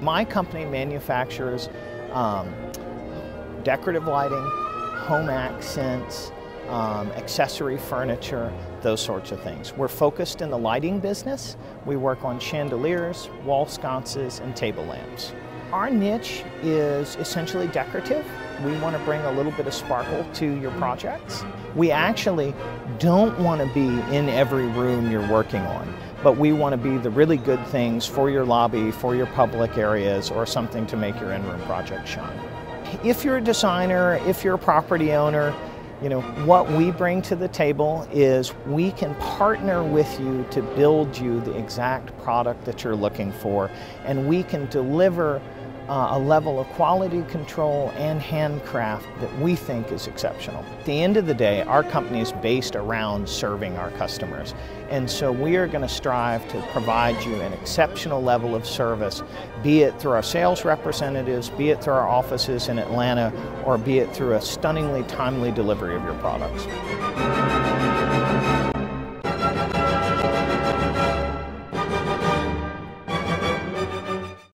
My company manufactures um, decorative lighting, home accents, um, accessory furniture, those sorts of things. We're focused in the lighting business. We work on chandeliers, wall sconces, and table lamps. Our niche is essentially decorative. We want to bring a little bit of sparkle to your projects. We actually don't want to be in every room you're working on, but we want to be the really good things for your lobby, for your public areas, or something to make your in-room project shine. If you're a designer, if you're a property owner, you know, what we bring to the table is we can partner with you to build you the exact product that you're looking for, and we can deliver uh, a level of quality control and handcraft that we think is exceptional. At the end of the day, our company is based around serving our customers. And so we are going to strive to provide you an exceptional level of service, be it through our sales representatives, be it through our offices in Atlanta, or be it through a stunningly timely delivery of your products.